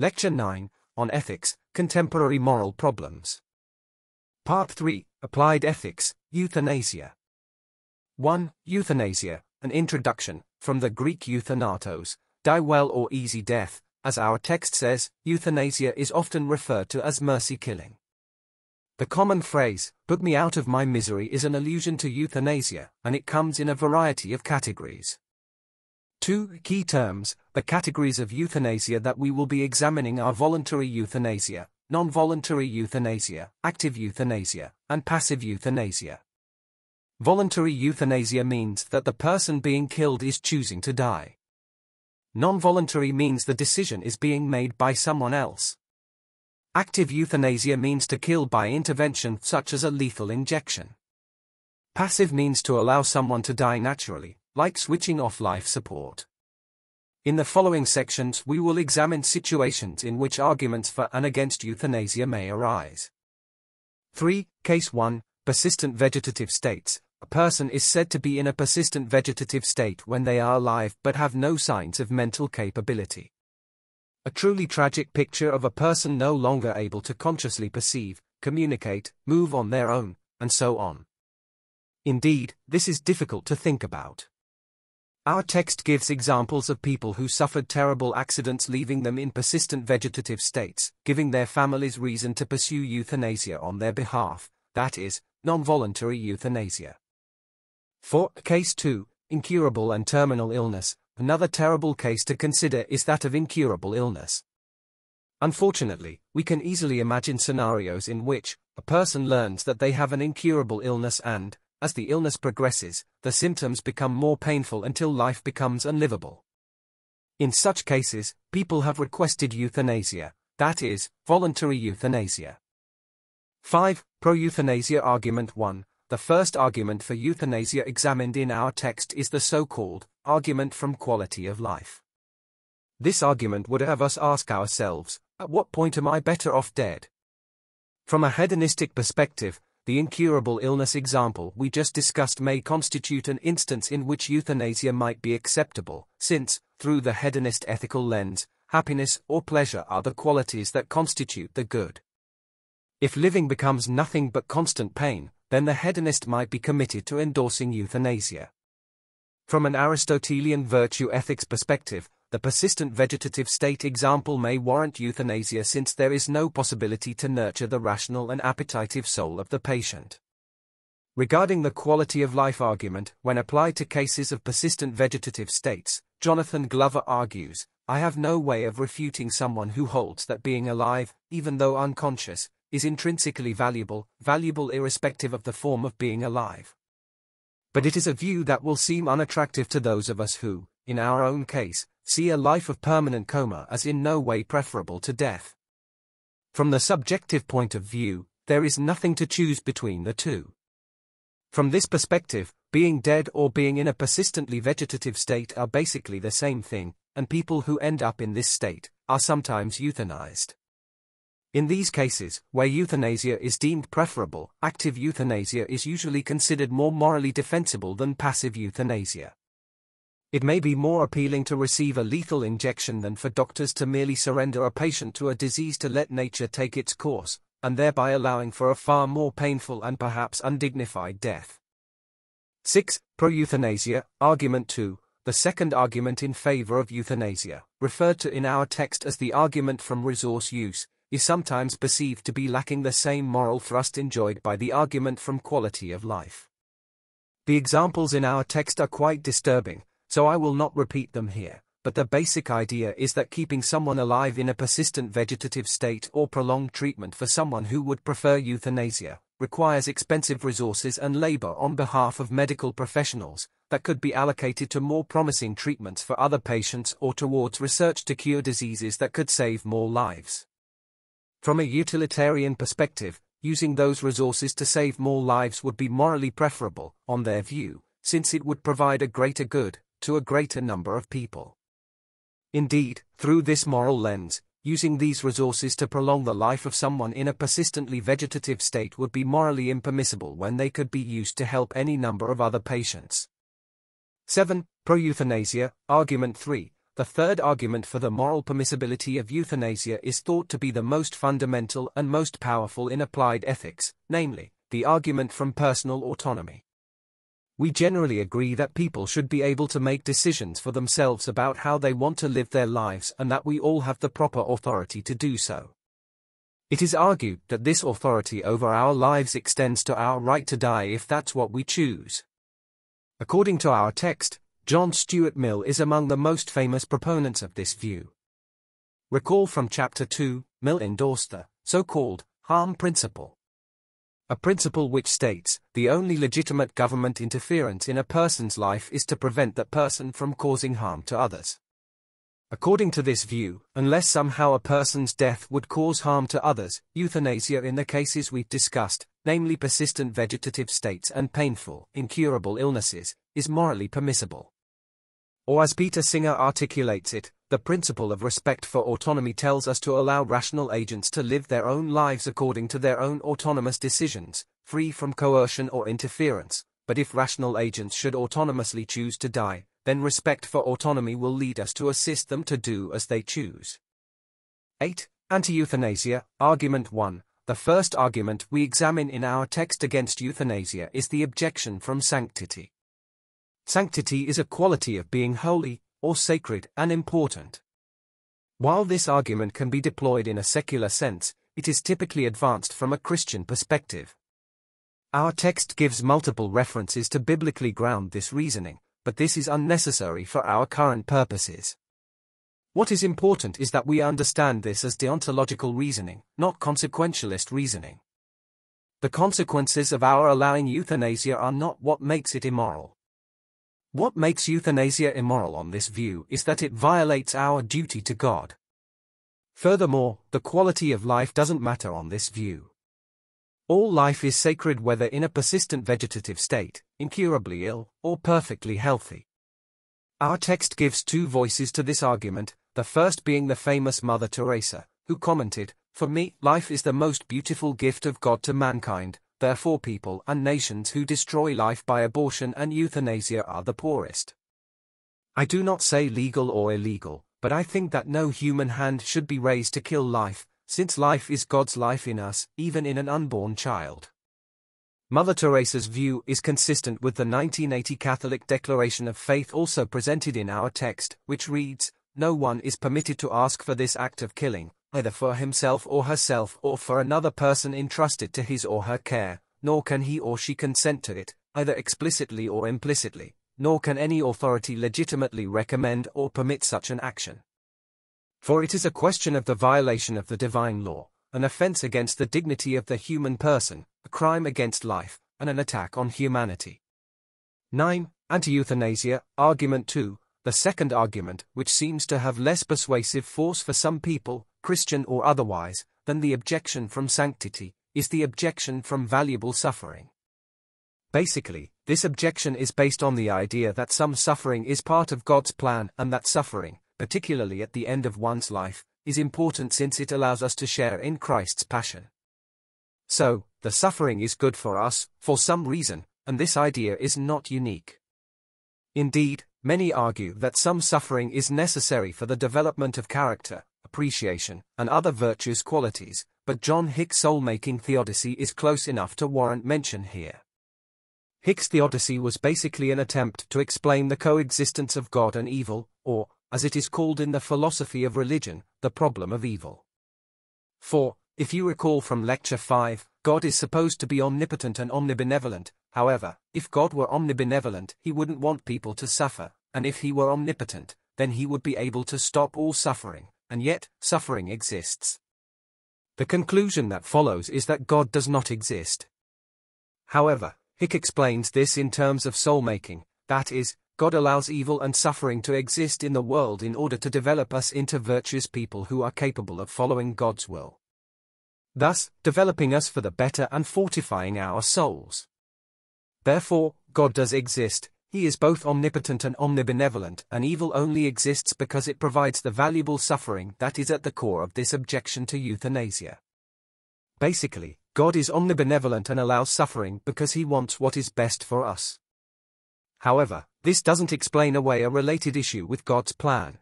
Lecture 9 on Ethics, Contemporary Moral Problems. Part 3 Applied Ethics, Euthanasia. 1. Euthanasia, an introduction, from the Greek euthanatos, die well or easy death. As our text says, euthanasia is often referred to as mercy killing. The common phrase, put me out of my misery, is an allusion to euthanasia, and it comes in a variety of categories. Two key terms, the categories of euthanasia that we will be examining are voluntary euthanasia, non-voluntary euthanasia, active euthanasia, and passive euthanasia. Voluntary euthanasia means that the person being killed is choosing to die. Non-voluntary means the decision is being made by someone else. Active euthanasia means to kill by intervention such as a lethal injection. Passive means to allow someone to die naturally, like switching off life support. In the following sections we will examine situations in which arguments for and against euthanasia may arise. 3. Case 1. Persistent vegetative states. A person is said to be in a persistent vegetative state when they are alive but have no signs of mental capability. A truly tragic picture of a person no longer able to consciously perceive, communicate, move on their own, and so on. Indeed, this is difficult to think about. Our text gives examples of people who suffered terrible accidents leaving them in persistent vegetative states, giving their families reason to pursue euthanasia on their behalf, that is, non-voluntary euthanasia. For Case 2, Incurable and Terminal Illness, another terrible case to consider is that of incurable illness. Unfortunately, we can easily imagine scenarios in which a person learns that they have an incurable illness and, as the illness progresses, the symptoms become more painful until life becomes unlivable. In such cases, people have requested euthanasia, that is, voluntary euthanasia. 5. Pro-euthanasia Argument 1. The first argument for euthanasia examined in our text is the so-called argument from quality of life. This argument would have us ask ourselves, at what point am I better off dead? From a hedonistic perspective, the incurable illness example we just discussed may constitute an instance in which euthanasia might be acceptable, since, through the hedonist ethical lens, happiness or pleasure are the qualities that constitute the good. If living becomes nothing but constant pain, then the hedonist might be committed to endorsing euthanasia. From an Aristotelian virtue ethics perspective, the persistent vegetative state example may warrant euthanasia since there is no possibility to nurture the rational and appetitive soul of the patient. Regarding the quality of life argument, when applied to cases of persistent vegetative states, Jonathan Glover argues, I have no way of refuting someone who holds that being alive, even though unconscious, is intrinsically valuable, valuable irrespective of the form of being alive. But it is a view that will seem unattractive to those of us who, in our own case, see a life of permanent coma as in no way preferable to death. From the subjective point of view, there is nothing to choose between the two. From this perspective, being dead or being in a persistently vegetative state are basically the same thing, and people who end up in this state are sometimes euthanized. In these cases, where euthanasia is deemed preferable, active euthanasia is usually considered more morally defensible than passive euthanasia. It may be more appealing to receive a lethal injection than for doctors to merely surrender a patient to a disease to let nature take its course, and thereby allowing for a far more painful and perhaps undignified death. 6. Pro-euthanasia, Argument 2, the second argument in favor of euthanasia, referred to in our text as the argument from resource use, is sometimes perceived to be lacking the same moral thrust enjoyed by the argument from quality of life. The examples in our text are quite disturbing, so I will not repeat them here, but the basic idea is that keeping someone alive in a persistent vegetative state or prolonged treatment for someone who would prefer euthanasia requires expensive resources and labor on behalf of medical professionals that could be allocated to more promising treatments for other patients or towards research to cure diseases that could save more lives. From a utilitarian perspective, using those resources to save more lives would be morally preferable, on their view, since it would provide a greater good, to a greater number of people. Indeed, through this moral lens, using these resources to prolong the life of someone in a persistently vegetative state would be morally impermissible when they could be used to help any number of other patients. 7. Pro-euthanasia, Argument 3. The third argument for the moral permissibility of euthanasia is thought to be the most fundamental and most powerful in applied ethics, namely, the argument from personal autonomy. We generally agree that people should be able to make decisions for themselves about how they want to live their lives and that we all have the proper authority to do so. It is argued that this authority over our lives extends to our right to die if that's what we choose. According to our text, John Stuart Mill is among the most famous proponents of this view. Recall from Chapter 2, Mill endorsed the so-called harm principle. A principle which states, the only legitimate government interference in a person's life is to prevent that person from causing harm to others. According to this view, unless somehow a person's death would cause harm to others, euthanasia in the cases we've discussed, namely persistent vegetative states and painful, incurable illnesses, is morally permissible. Or as Peter Singer articulates it, the principle of respect for autonomy tells us to allow rational agents to live their own lives according to their own autonomous decisions, free from coercion or interference, but if rational agents should autonomously choose to die, then respect for autonomy will lead us to assist them to do as they choose. 8. Anti-euthanasia, Argument 1. The first argument we examine in our text against euthanasia is the objection from sanctity. Sanctity is a quality of being holy, or sacred, and important. While this argument can be deployed in a secular sense, it is typically advanced from a Christian perspective. Our text gives multiple references to biblically ground this reasoning, but this is unnecessary for our current purposes. What is important is that we understand this as deontological reasoning, not consequentialist reasoning. The consequences of our allowing euthanasia are not what makes it immoral. What makes euthanasia immoral on this view is that it violates our duty to God. Furthermore, the quality of life doesn't matter on this view. All life is sacred whether in a persistent vegetative state, incurably ill, or perfectly healthy. Our text gives two voices to this argument, the first being the famous Mother Teresa, who commented, For me, life is the most beautiful gift of God to mankind, therefore people and nations who destroy life by abortion and euthanasia are the poorest. I do not say legal or illegal, but I think that no human hand should be raised to kill life, since life is God's life in us, even in an unborn child. Mother Teresa's view is consistent with the 1980 Catholic Declaration of Faith also presented in our text, which reads, No one is permitted to ask for this act of killing, either for himself or herself or for another person entrusted to his or her care, nor can he or she consent to it, either explicitly or implicitly, nor can any authority legitimately recommend or permit such an action. For it is a question of the violation of the divine law, an offense against the dignity of the human person, a crime against life, and an attack on humanity. 9. Anti-euthanasia, Argument 2, the second argument, which seems to have less persuasive force for some people, Christian or otherwise, than the objection from sanctity, is the objection from valuable suffering. Basically, this objection is based on the idea that some suffering is part of God's plan and that suffering, particularly at the end of one's life, is important since it allows us to share in Christ's passion. So, the suffering is good for us, for some reason, and this idea is not unique. Indeed, many argue that some suffering is necessary for the development of character, appreciation, and other virtuous qualities, but John Hick's soul-making theodicy is close enough to warrant mention here. Hick's theodicy was basically an attempt to explain the coexistence of God and evil, or, as it is called in the philosophy of religion, the problem of evil. For, if you recall from Lecture 5, God is supposed to be omnipotent and omnibenevolent, however, if God were omnibenevolent, he wouldn't want people to suffer, and if he were omnipotent, then he would be able to stop all suffering, and yet, suffering exists. The conclusion that follows is that God does not exist. However, Hick explains this in terms of soul making, that is, God allows evil and suffering to exist in the world in order to develop us into virtuous people who are capable of following God's will. Thus, developing us for the better and fortifying our souls. Therefore, God does exist, He is both omnipotent and omnibenevolent, and evil only exists because it provides the valuable suffering that is at the core of this objection to euthanasia. Basically, God is omnibenevolent and allows suffering because He wants what is best for us. However, this doesn't explain away a related issue with God's plan.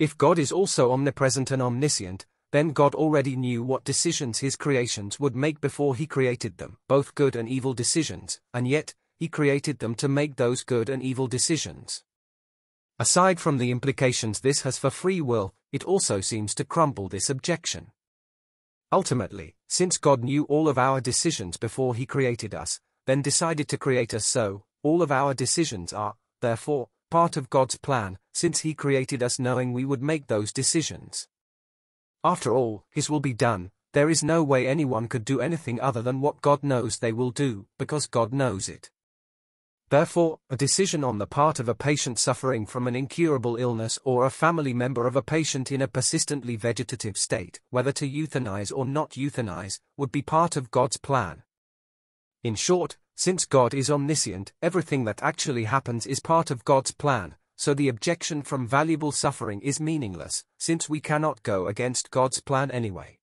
If God is also omnipresent and omniscient, then God already knew what decisions his creations would make before he created them, both good and evil decisions, and yet, he created them to make those good and evil decisions. Aside from the implications this has for free will, it also seems to crumble this objection. Ultimately, since God knew all of our decisions before he created us, then decided to create us so, all of our decisions are, therefore, part of God's plan, since he created us knowing we would make those decisions. After all, His will be done, there is no way anyone could do anything other than what God knows they will do, because God knows it. Therefore, a decision on the part of a patient suffering from an incurable illness or a family member of a patient in a persistently vegetative state, whether to euthanize or not euthanize, would be part of God's plan. In short, since God is omniscient, everything that actually happens is part of God's plan, so the objection from valuable suffering is meaningless, since we cannot go against God's plan anyway.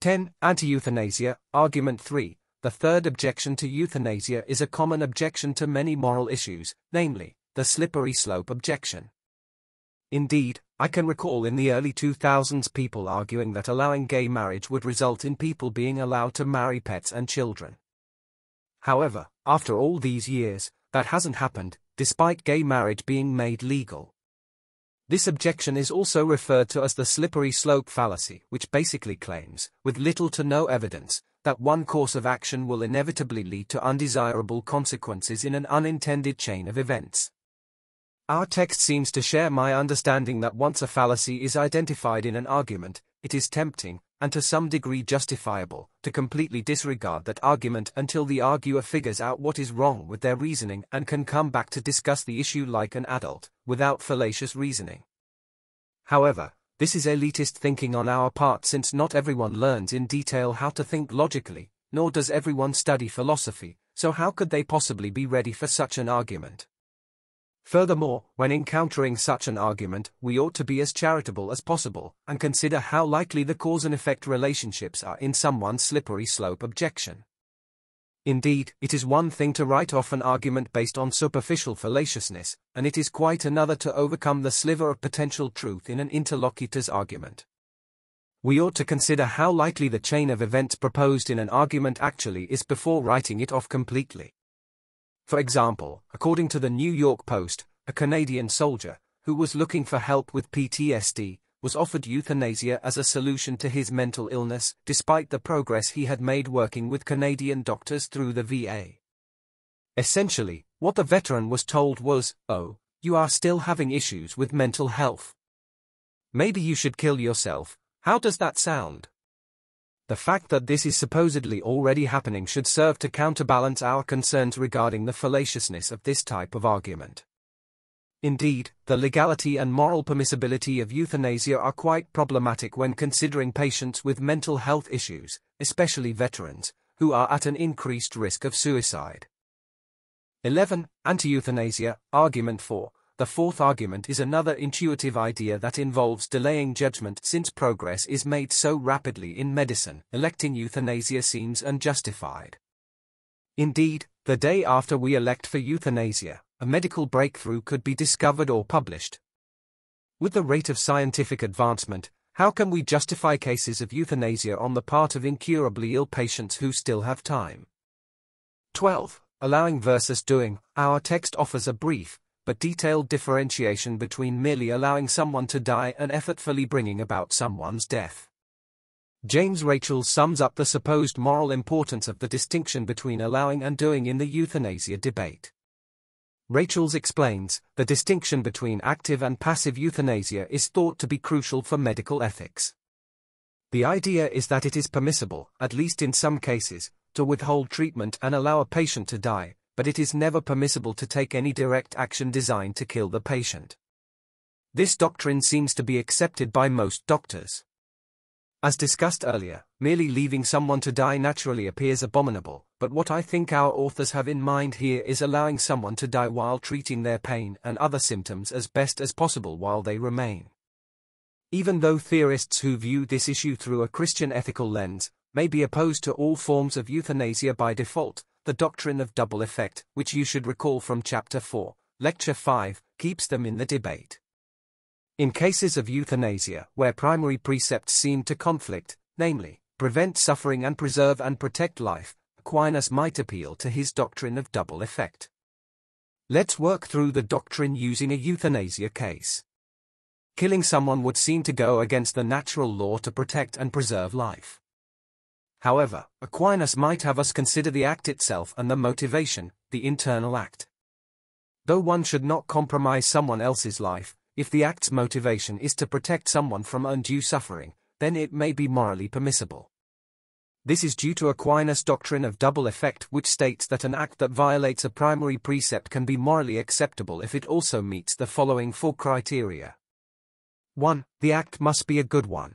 10. Anti-euthanasia, Argument 3. The third objection to euthanasia is a common objection to many moral issues, namely, the slippery slope objection. Indeed, I can recall in the early 2000s people arguing that allowing gay marriage would result in people being allowed to marry pets and children. However, after all these years, that hasn't happened, despite gay marriage being made legal. This objection is also referred to as the slippery slope fallacy, which basically claims, with little to no evidence, that one course of action will inevitably lead to undesirable consequences in an unintended chain of events. Our text seems to share my understanding that once a fallacy is identified in an argument, it is tempting, and to some degree justifiable, to completely disregard that argument until the arguer figures out what is wrong with their reasoning and can come back to discuss the issue like an adult, without fallacious reasoning. However, this is elitist thinking on our part since not everyone learns in detail how to think logically, nor does everyone study philosophy, so how could they possibly be ready for such an argument? Furthermore, when encountering such an argument, we ought to be as charitable as possible, and consider how likely the cause and effect relationships are in someone's slippery slope objection. Indeed, it is one thing to write off an argument based on superficial fallaciousness, and it is quite another to overcome the sliver of potential truth in an interlocutor's argument. We ought to consider how likely the chain of events proposed in an argument actually is before writing it off completely. For example, according to the New York Post, a Canadian soldier, who was looking for help with PTSD, was offered euthanasia as a solution to his mental illness, despite the progress he had made working with Canadian doctors through the VA. Essentially, what the veteran was told was, oh, you are still having issues with mental health. Maybe you should kill yourself. How does that sound? The fact that this is supposedly already happening should serve to counterbalance our concerns regarding the fallaciousness of this type of argument. Indeed, the legality and moral permissibility of euthanasia are quite problematic when considering patients with mental health issues, especially veterans, who are at an increased risk of suicide. 11. Anti-euthanasia, Argument 4. The fourth argument is another intuitive idea that involves delaying judgment since progress is made so rapidly in medicine, electing euthanasia seems unjustified. Indeed, the day after we elect for euthanasia, a medical breakthrough could be discovered or published. With the rate of scientific advancement, how can we justify cases of euthanasia on the part of incurably ill patients who still have time? 12. Allowing versus doing, our text offers a brief, but detailed differentiation between merely allowing someone to die and effortfully bringing about someone's death. James Rachels sums up the supposed moral importance of the distinction between allowing and doing in the euthanasia debate. Rachels explains, the distinction between active and passive euthanasia is thought to be crucial for medical ethics. The idea is that it is permissible, at least in some cases, to withhold treatment and allow a patient to die, but it is never permissible to take any direct action designed to kill the patient. This doctrine seems to be accepted by most doctors. As discussed earlier, merely leaving someone to die naturally appears abominable, but what I think our authors have in mind here is allowing someone to die while treating their pain and other symptoms as best as possible while they remain. Even though theorists who view this issue through a Christian ethical lens may be opposed to all forms of euthanasia by default, the doctrine of double effect, which you should recall from Chapter 4, Lecture 5, keeps them in the debate. In cases of euthanasia, where primary precepts seem to conflict, namely, prevent suffering and preserve and protect life, Aquinas might appeal to his doctrine of double effect. Let's work through the doctrine using a euthanasia case. Killing someone would seem to go against the natural law to protect and preserve life. However, Aquinas might have us consider the act itself and the motivation, the internal act. Though one should not compromise someone else's life, if the act's motivation is to protect someone from undue suffering, then it may be morally permissible. This is due to Aquinas' doctrine of double effect which states that an act that violates a primary precept can be morally acceptable if it also meets the following four criteria. 1. The act must be a good one.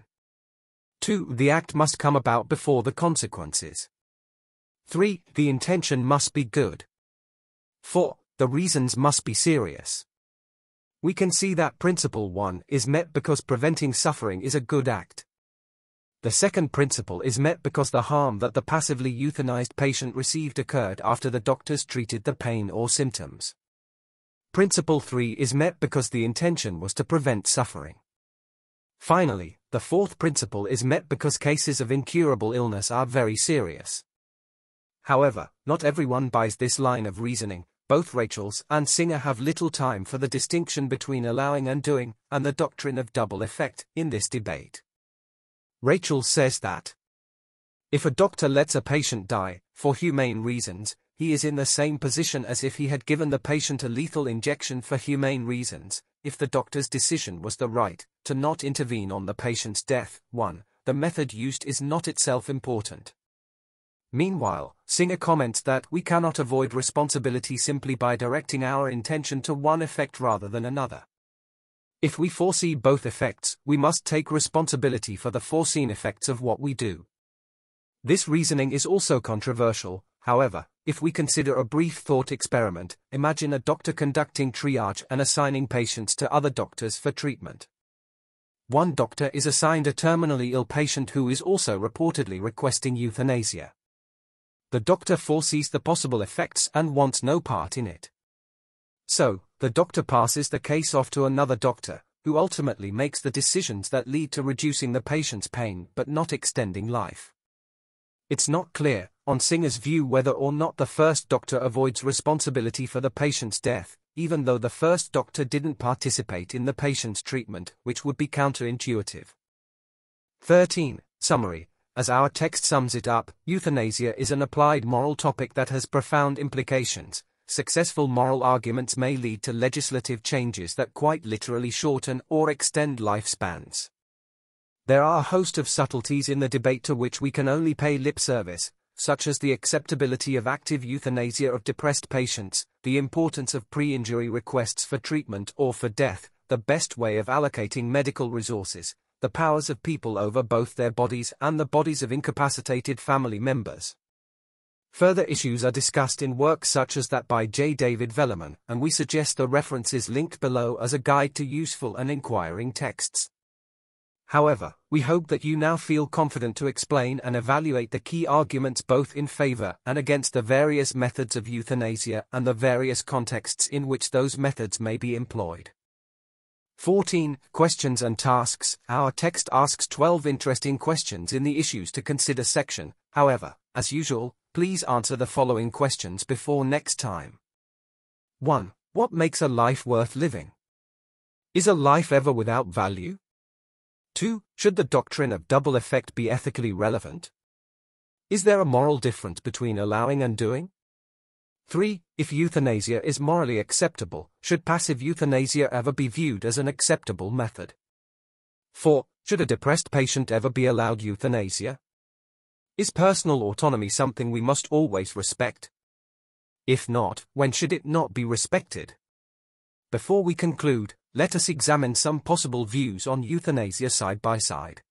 2. The act must come about before the consequences. 3. The intention must be good. 4. The reasons must be serious. We can see that principle 1 is met because preventing suffering is a good act. The second principle is met because the harm that the passively euthanized patient received occurred after the doctors treated the pain or symptoms. Principle 3 is met because the intention was to prevent suffering. Finally, the fourth principle is met because cases of incurable illness are very serious. However, not everyone buys this line of reasoning. Both Rachels and Singer have little time for the distinction between allowing and doing, and the doctrine of double effect, in this debate. Rachels says that if a doctor lets a patient die, for humane reasons, he is in the same position as if he had given the patient a lethal injection for humane reasons, if the doctor's decision was the right, to not intervene on the patient's death, 1. The method used is not itself important. Meanwhile, Singer comments that we cannot avoid responsibility simply by directing our intention to one effect rather than another. If we foresee both effects, we must take responsibility for the foreseen effects of what we do. This reasoning is also controversial, however, if we consider a brief thought experiment, imagine a doctor conducting triage and assigning patients to other doctors for treatment. One doctor is assigned a terminally ill patient who is also reportedly requesting euthanasia. The doctor foresees the possible effects and wants no part in it. So, the doctor passes the case off to another doctor, who ultimately makes the decisions that lead to reducing the patient's pain but not extending life. It's not clear, on Singer's view whether or not the first doctor avoids responsibility for the patient's death, even though the first doctor didn't participate in the patient's treatment, which would be counterintuitive. 13. Summary As our text sums it up, euthanasia is an applied moral topic that has profound implications. Successful moral arguments may lead to legislative changes that quite literally shorten or extend lifespans. There are a host of subtleties in the debate to which we can only pay lip service, such as the acceptability of active euthanasia of depressed patients, the importance of pre-injury requests for treatment or for death, the best way of allocating medical resources, the powers of people over both their bodies and the bodies of incapacitated family members. Further issues are discussed in works such as that by J. David Velleman, and we suggest the references linked below as a guide to useful and inquiring texts. However, we hope that you now feel confident to explain and evaluate the key arguments both in favor and against the various methods of euthanasia and the various contexts in which those methods may be employed. 14. Questions and tasks. Our text asks 12 interesting questions in the issues to consider section. However, as usual, please answer the following questions before next time. 1. What makes a life worth living? Is a life ever without value? 2. Should the doctrine of double effect be ethically relevant? Is there a moral difference between allowing and doing? 3. If euthanasia is morally acceptable, should passive euthanasia ever be viewed as an acceptable method? 4. Should a depressed patient ever be allowed euthanasia? Is personal autonomy something we must always respect? If not, when should it not be respected? Before we conclude, let us examine some possible views on euthanasia side by side.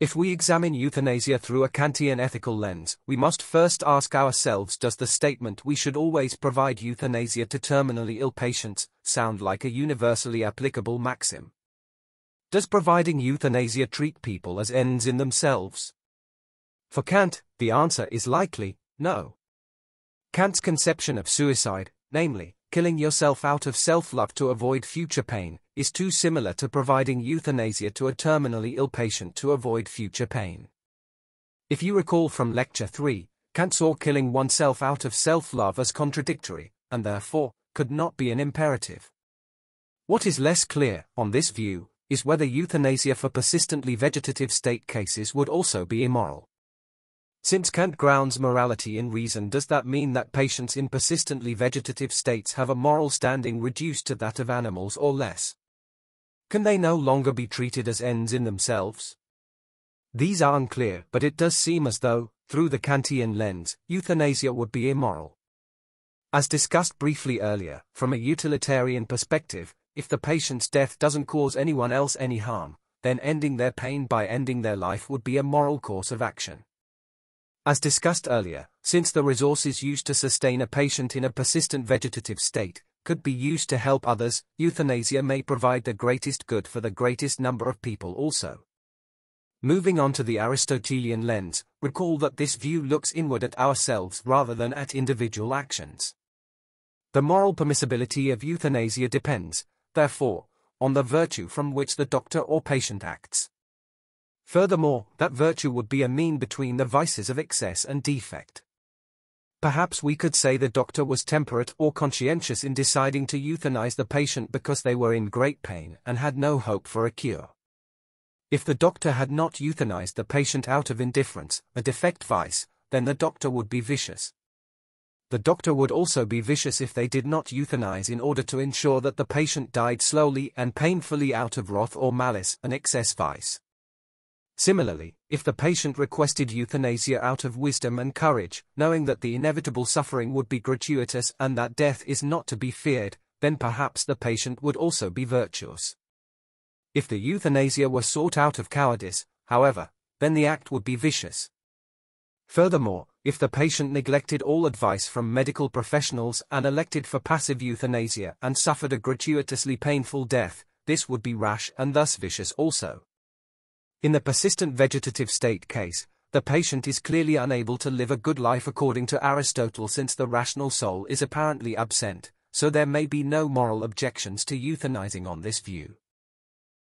If we examine euthanasia through a Kantian ethical lens, we must first ask ourselves does the statement we should always provide euthanasia to terminally ill patients sound like a universally applicable maxim? Does providing euthanasia treat people as ends in themselves? For Kant, the answer is likely no. Kant's conception of suicide, namely, killing yourself out of self-love to avoid future pain, is too similar to providing euthanasia to a terminally ill patient to avoid future pain. If you recall from Lecture 3, Kant saw killing oneself out of self-love as contradictory, and therefore, could not be an imperative. What is less clear, on this view, is whether euthanasia for persistently vegetative state cases would also be immoral. Since Kant grounds morality in reason does that mean that patients in persistently vegetative states have a moral standing reduced to that of animals or less? Can they no longer be treated as ends in themselves? These are unclear but it does seem as though, through the Kantian lens, euthanasia would be immoral. As discussed briefly earlier, from a utilitarian perspective, if the patient's death doesn't cause anyone else any harm, then ending their pain by ending their life would be a moral course of action. As discussed earlier, since the resources used to sustain a patient in a persistent vegetative state could be used to help others, euthanasia may provide the greatest good for the greatest number of people also. Moving on to the Aristotelian lens, recall that this view looks inward at ourselves rather than at individual actions. The moral permissibility of euthanasia depends, therefore, on the virtue from which the doctor or patient acts. Furthermore, that virtue would be a mean between the vices of excess and defect. Perhaps we could say the doctor was temperate or conscientious in deciding to euthanize the patient because they were in great pain and had no hope for a cure. If the doctor had not euthanized the patient out of indifference, a defect vice, then the doctor would be vicious. The doctor would also be vicious if they did not euthanize in order to ensure that the patient died slowly and painfully out of wrath or malice, an excess vice. Similarly, if the patient requested euthanasia out of wisdom and courage, knowing that the inevitable suffering would be gratuitous and that death is not to be feared, then perhaps the patient would also be virtuous. If the euthanasia were sought out of cowardice, however, then the act would be vicious. Furthermore, if the patient neglected all advice from medical professionals and elected for passive euthanasia and suffered a gratuitously painful death, this would be rash and thus vicious also. In the persistent vegetative state case, the patient is clearly unable to live a good life according to Aristotle since the rational soul is apparently absent, so there may be no moral objections to euthanizing on this view.